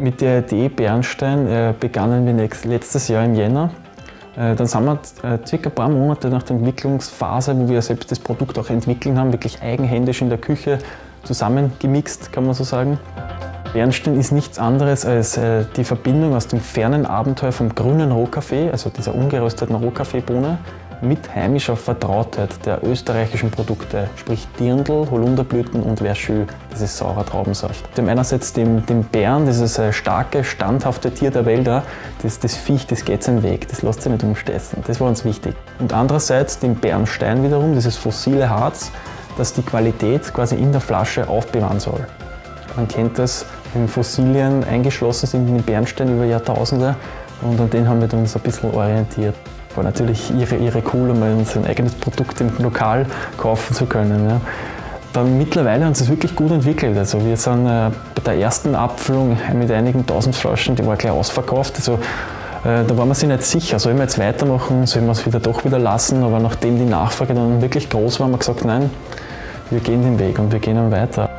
Mit der Idee Bernstein äh, begannen wir letztes Jahr im Jänner. Äh, dann sind wir äh, circa ein paar Monate nach der Entwicklungsphase, wo wir selbst das Produkt auch entwickeln haben, wirklich eigenhändisch in der Küche zusammengemixt, kann man so sagen. Bernstein ist nichts anderes als die Verbindung aus dem fernen Abenteuer vom grünen Rohkaffee, also dieser ungerösteten Rohkaffeebohne, mit heimischer Vertrautheit der österreichischen Produkte, sprich Dirndl, Holunderblüten und Verschü, das ist saurer Traubensaft. Dem einerseits dem, dem Bären, dieses starke, standhafte Tier der Wälder, das, das Viech, das geht seinen Weg, das lässt sich nicht umstessen, das war uns wichtig. Und andererseits dem Bernstein wiederum, dieses fossile Harz, das die Qualität quasi in der Flasche aufbewahren soll. Man kennt das, wenn Fossilien eingeschlossen sind in den Bernstein über Jahrtausende und an den haben wir uns ein bisschen orientiert. War natürlich ihre, ihre cool, um sein eigenes Produkt im Lokal kaufen zu können. Ja. Dann mittlerweile haben sie es wirklich gut entwickelt. Also wir sind äh, bei der ersten Abfüllung mit einigen tausend Flaschen, die war gleich ausverkauft. Also, äh, da waren wir sich nicht sicher, sollen wir jetzt weitermachen, sollen wir es wieder doch wieder lassen. Aber nachdem die Nachfrage dann wirklich groß war, haben wir gesagt, nein, wir gehen den Weg und wir gehen dann weiter.